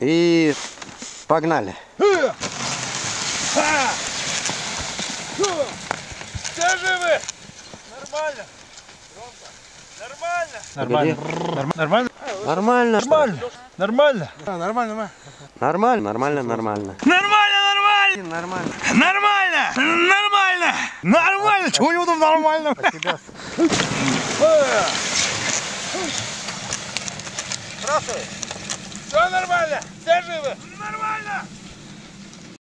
И погнали. Все живы? Нормально. Нормально. Погоди. Нормально. Нормально. Нормально. Нормально. Нормально. Нормально, нормально, нормально. Нормально, нормально. Нормально. Нормально. Нормально. Нормально. Чего не нормально? Все нормально. Все живы? Нормально.